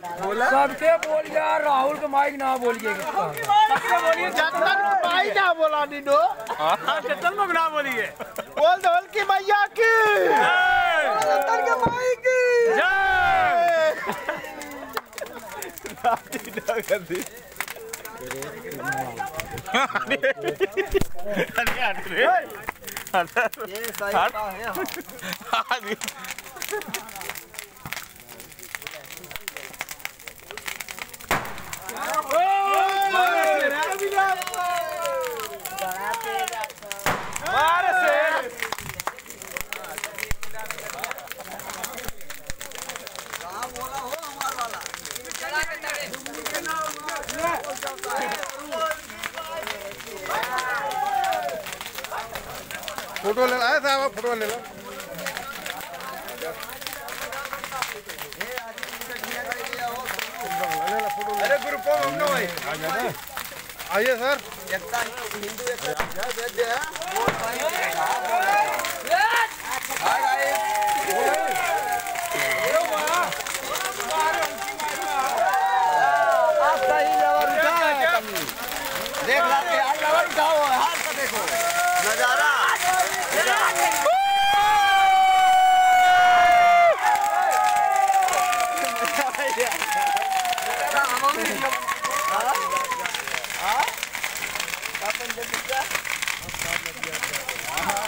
सबके बोल यार राहुल के माइक ना बोलिए। सबके बोलिए चंदन भाई ना बोला हाँ लोग ना बोलिए। बोल धोल की। मैया की। चंदन के भाई की फ़ोटो ले आया साहब फ़ोटो ले लो। अरे ग्रुप में ना भाई? आइए सर। एकता हिंदू एकता भेज दे आप सही लेवल उठाओ देख। लाते Ben anamı veriyorum. Ha? Ha? Kapınca bize. Ha?